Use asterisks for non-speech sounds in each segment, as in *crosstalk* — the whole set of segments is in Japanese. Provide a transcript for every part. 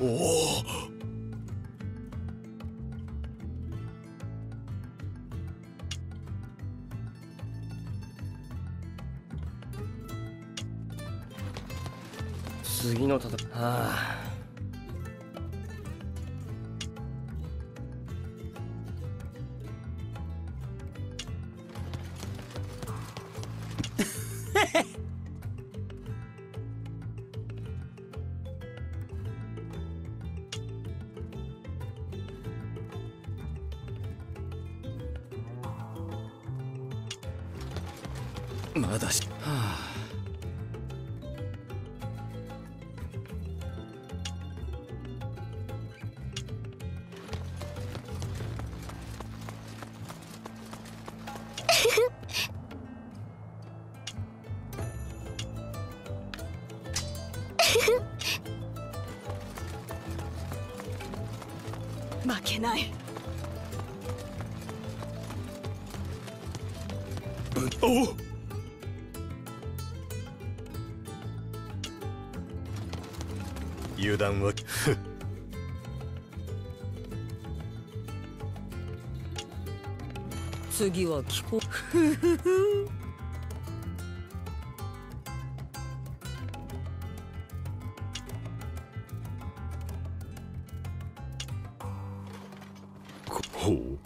おお次の戦い。はあない。お油断は *laughs* 次は聞こ *laughs* ほう。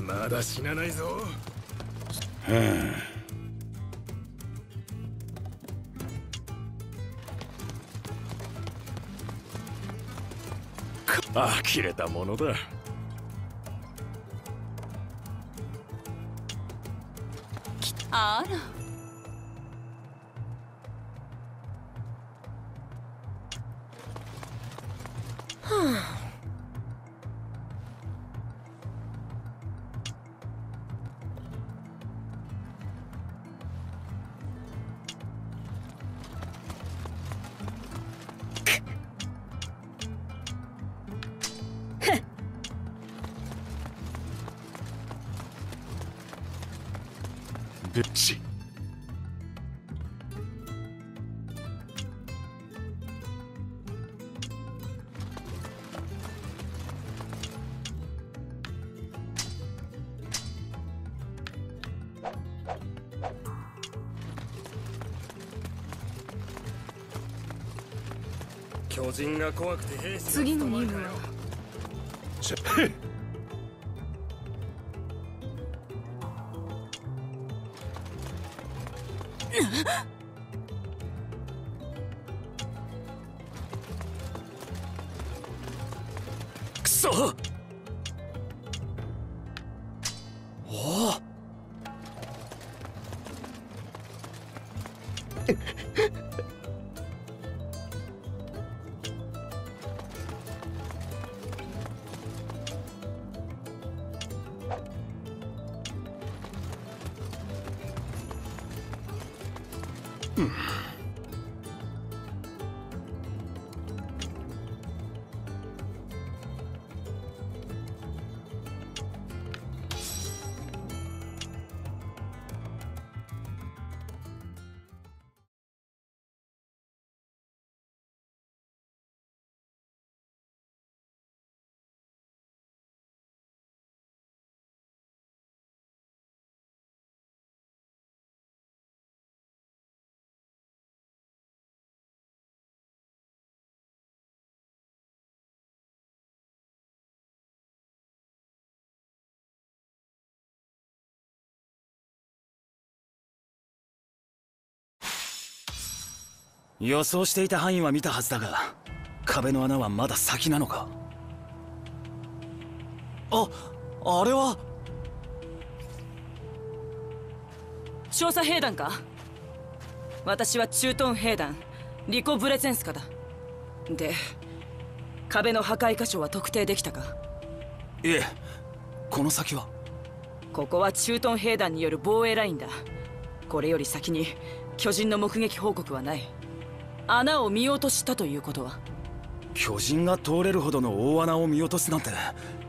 まだ死なないぞ。あ。きれたものだ。あら。巨人が怖くて次の任務は？*laughs* Hmm. 予想していた範囲は見たはずだが壁の穴はまだ先なのか？ああれは？調査兵団か？私は駐屯兵団リコ・ブレゼンスカだ。で壁の破壊箇所は特定できたか？いえこの先は？ここは駐屯兵団による防衛ラインだ。これより先に巨人の目撃報告はない穴を見落としたということは？巨人が通れるほどの大穴を見落とすなんて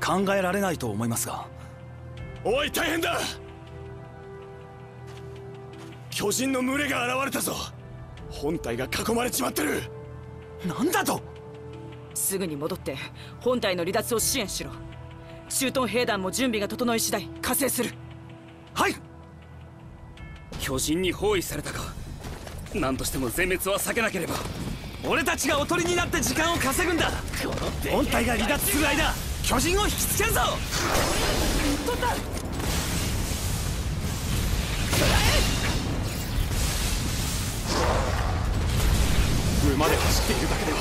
考えられないと思いますが。おい大変だ！巨人の群れが現れたぞ！本体が囲まれちまってる！なんだと！すぐに戻って本体の離脱を支援しろ。駐屯兵団も準備が整い次第加勢する。はい！巨人に包囲されたか何としても全滅は避けなければ俺たちがおとりになって時間を稼ぐんだ。本体が離脱する間巨人を引きつけるぞ。取った。馬で走っているだけでは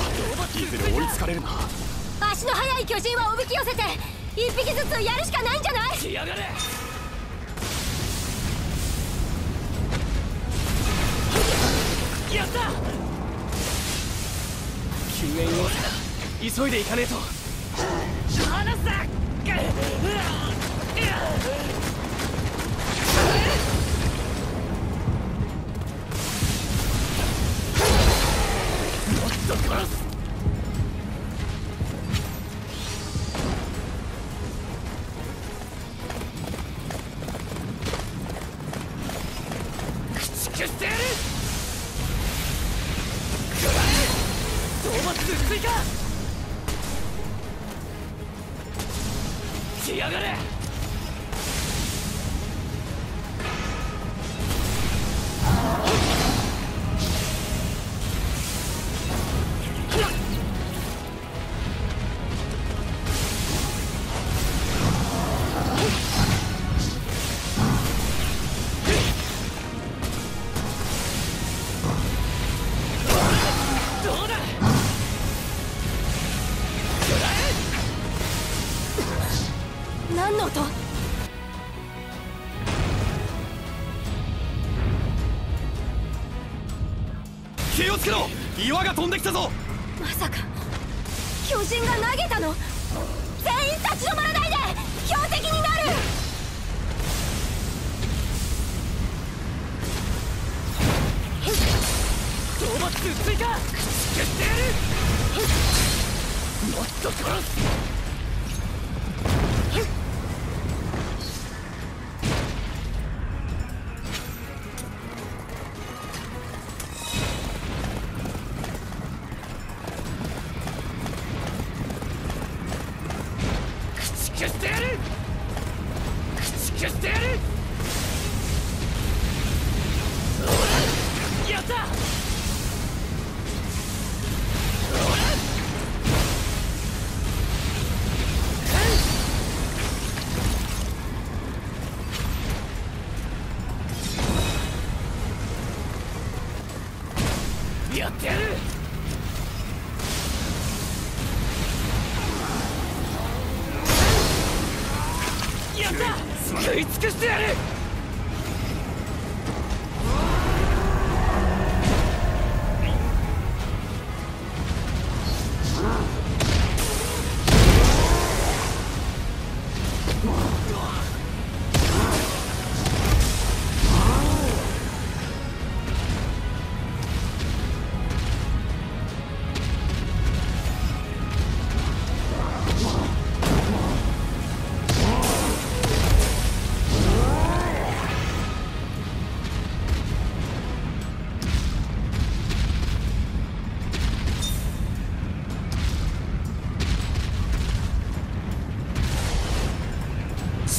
いずれ追いつかれるな。足の速い巨人はおびき寄せて一匹ずつやるしかないんじゃない？やった。救援要請だ。急いで行かねえと。離すな音気をつけろ。岩が飛んできたぞ。まさか。巨人が投げたの？全員立ち止まらないで。標的になる。追加。やるもっと殺す消してやるやった！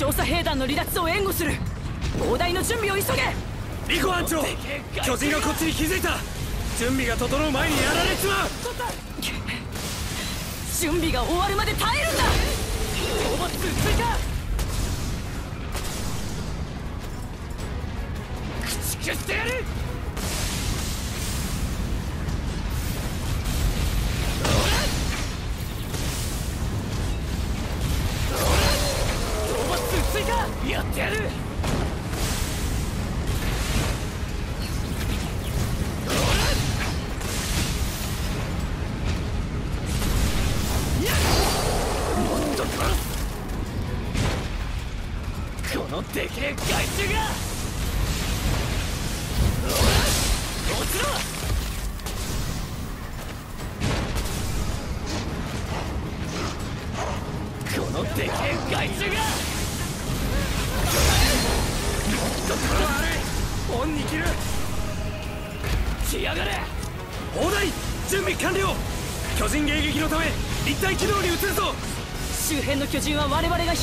少佐兵団の離脱を援護する。膨大の準備を急げ。リコ班長巨人がこっちに気づいた。準備が整う前にやられちまう。準備が終わるまで耐えるんだ。討伐追加口消してやるかやってやる。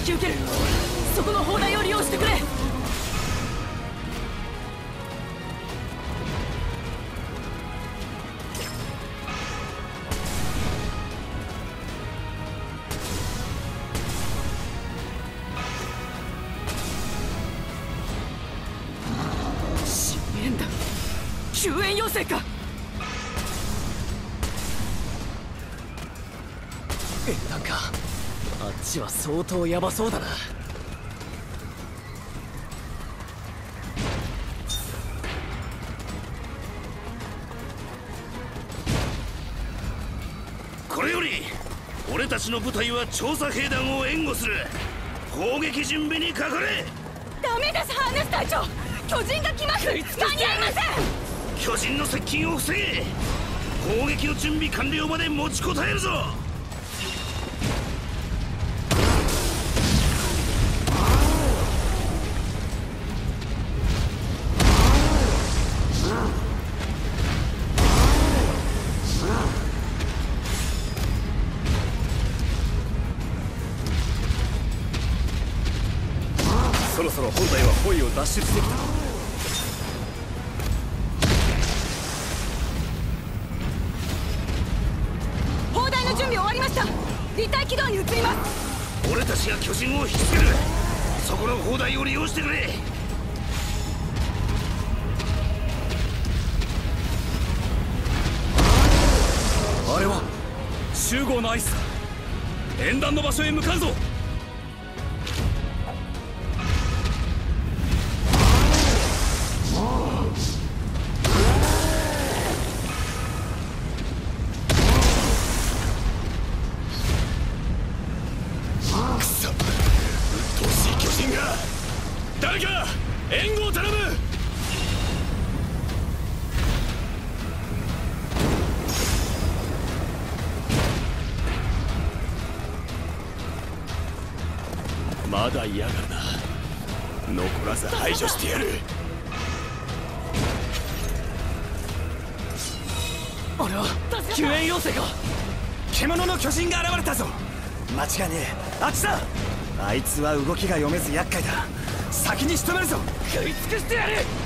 き受ける。そこの砲台を利用してくれ。救援要請か。ちは相当ヤバそうだな。これより俺たちの部隊は調査兵団を援護する。砲撃準備にかかれ。ダメですハーネス隊長。巨人が来ます。間に合いません。巨人の接近を防げ。砲撃の準備完了まで持ちこたえるぞ集合の合図だ演壇の場所へ向かうぞ。嫌がるな。残らず排除してやる。俺は救援要請か獣の巨人が現れたぞ。間違いねえ。あっちだ。あいつは動きが読めず厄介だ。先に仕留めるぞ。食い尽くしてやる。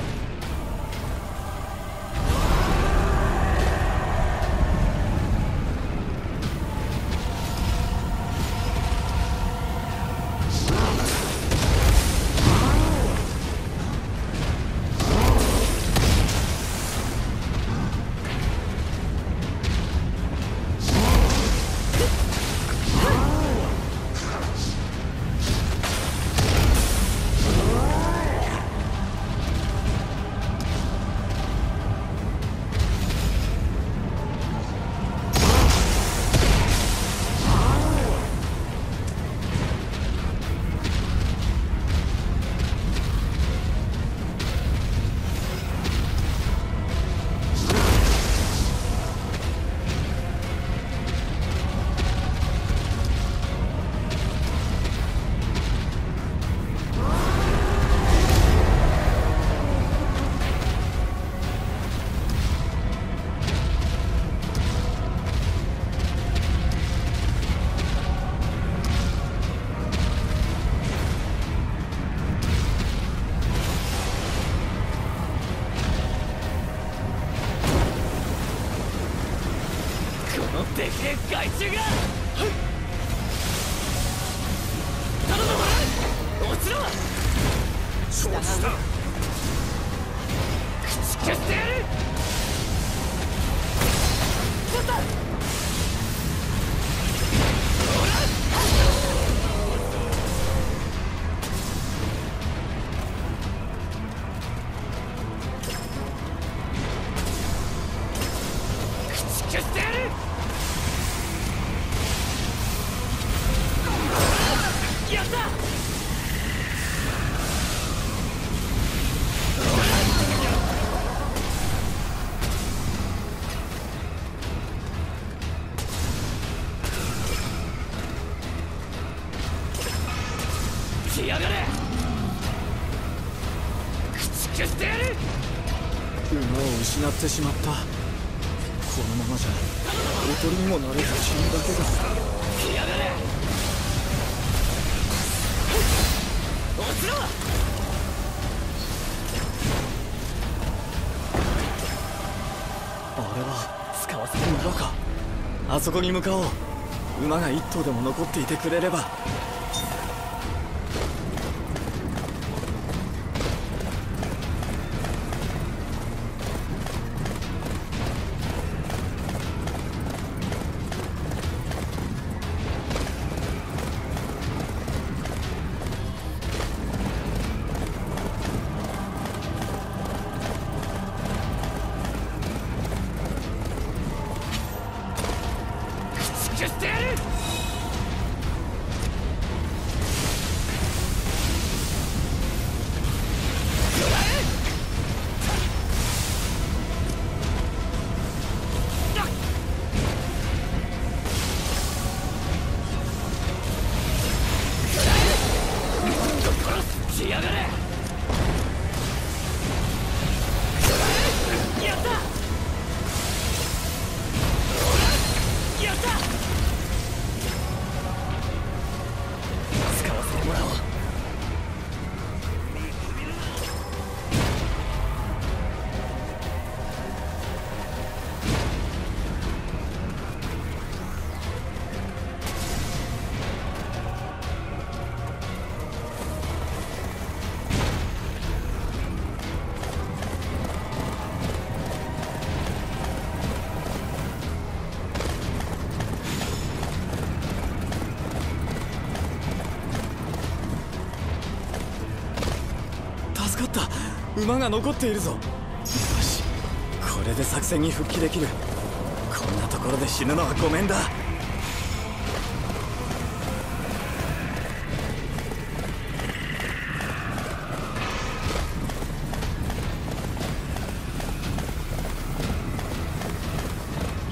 ってしまった。このままじゃおとりにもなれず死ぬだけだ。あれは使わせる馬か。あそこに向かおう。馬が一頭でも残っていてくれれば。馬が残っているぞ。よし。これで作戦に復帰できる。こんなところで死ぬのはごめんだ。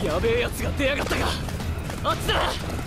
やべえやつが出やがったがあっちだ。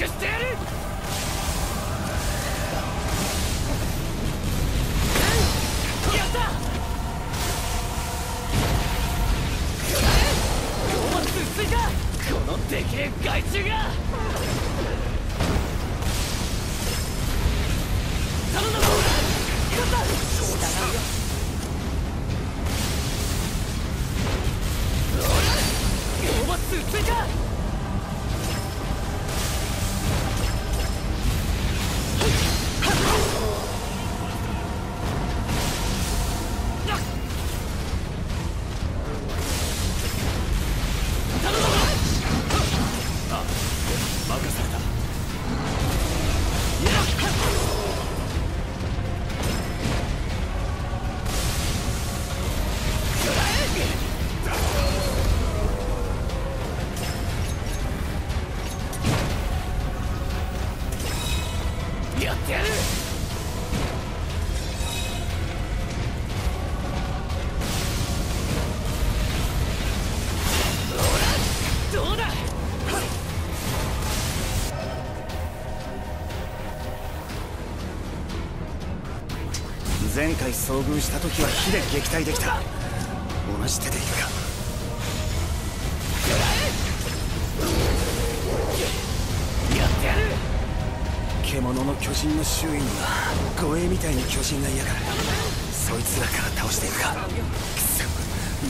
駆逐回遭遇した時は火で撃退できた。同じ手でいくか。やってやる。獣の巨人の周囲には護衛みたいに巨人がいやがる。そいつらから倒していくか。くそ。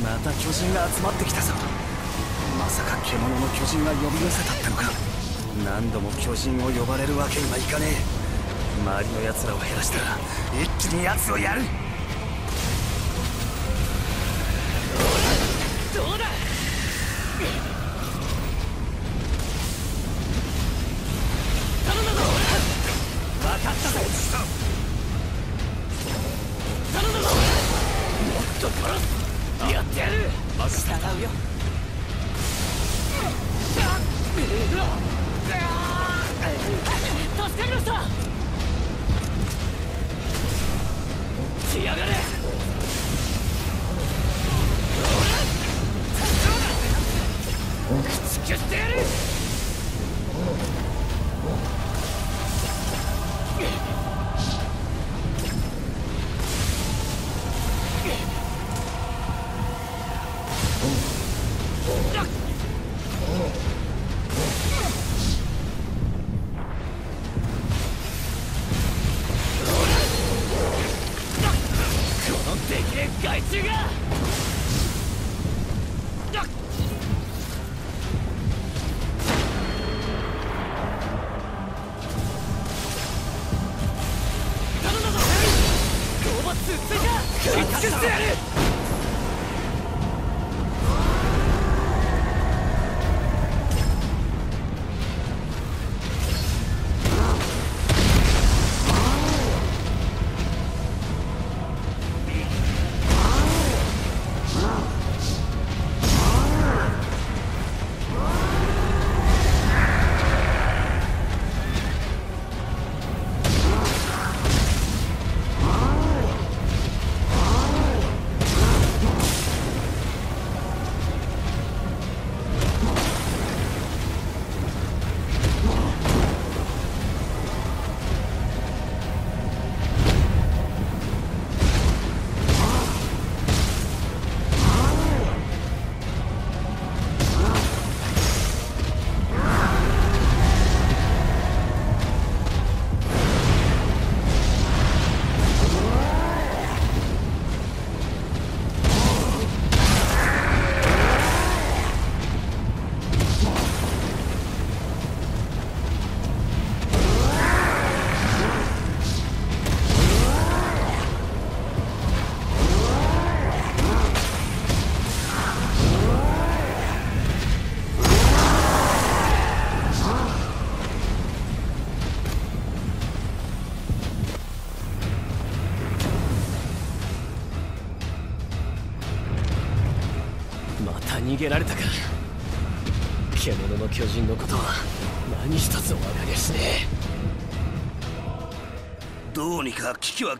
また巨人が集まってきたぞ。まさか獣の巨人が呼び寄せたってのか。何度も巨人を呼ばれるわけにはいかねえ。周りの奴らを減らしたら一気に奴をやる。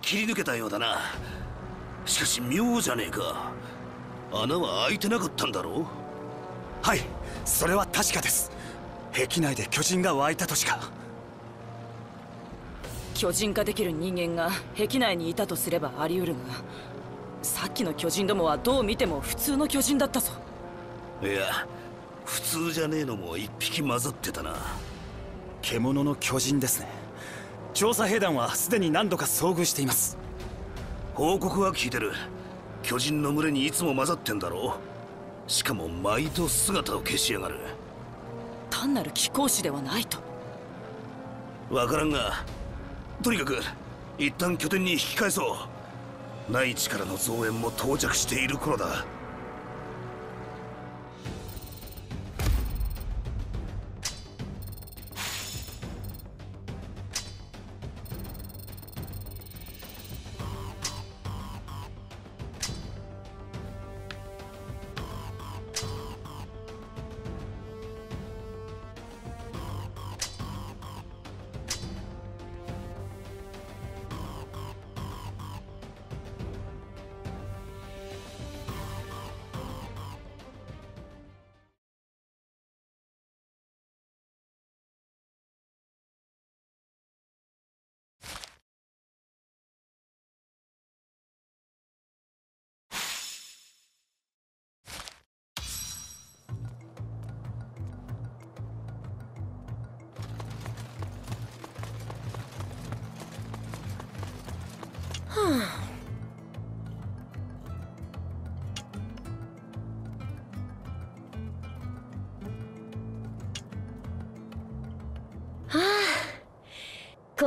切り抜けたようだな。しかし妙じゃねえか。穴は開いてなかったんだろう？はいそれは確かです。壁内で巨人が湧いたとしか。巨人化できる人間が壁内にいたとすればあり得るがさっきの巨人どもはどう見ても普通の巨人だったぞ。いや普通じゃねえのも一匹混ざってたな。獣の巨人ですね調査兵団はすでに何度か遭遇しています。報告は聞いてる。巨人の群れにいつも混ざってんだろう。しかも毎度姿を消しやがる。単なる貴公子ではないと。わからんがとにかく一旦拠点に引き返そう。内地からの増援も到着している頃だ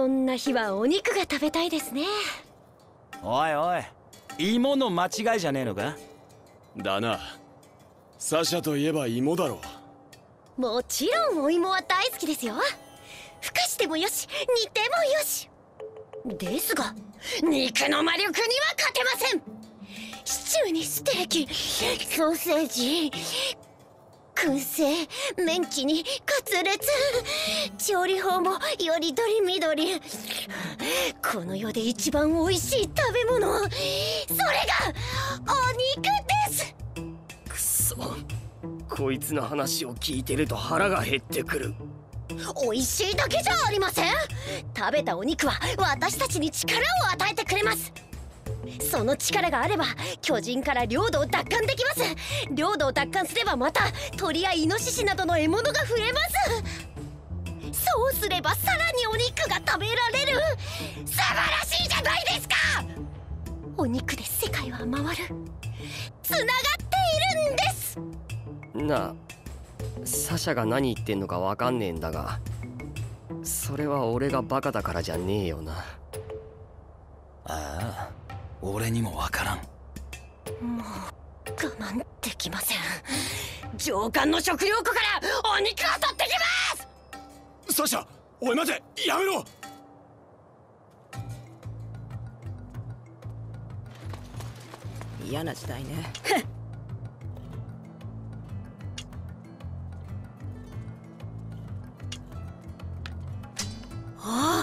こんな日はお肉が食べたいですね。おいおい芋の間違いじゃねえのか？だな。サシャといえば芋だろもちろんお芋は大好きですよ。ふかしてもよし煮てもよし。ですが肉の魔力には勝てません。シチューにステーキソーセージ燻製メンチにカツレツ調理法もよりどりみどりこの世で一番美味しい食べ物それがお肉ですくそこいつの話を聞いてると腹が減ってくる美味しいだけじゃありません食べたお肉は私たちに力を与えてくれますその力があれば巨人から領土を奪還できます。領土を奪還すればまた鳥やイノシシなどの獲物が増えます。そうすればさらにお肉が食べられる。素晴らしいじゃないですか！お肉で世界は回る。つながっているんです！なあサシャが何言ってんのかわかんねえんだが。それは俺がバカだからじゃねえよな。ああ俺にもわからん。もう我慢できません。上官の食料庫からお肉を取ってきます！サシャおい待てやめろ！嫌な時代ね。*laughs* ああ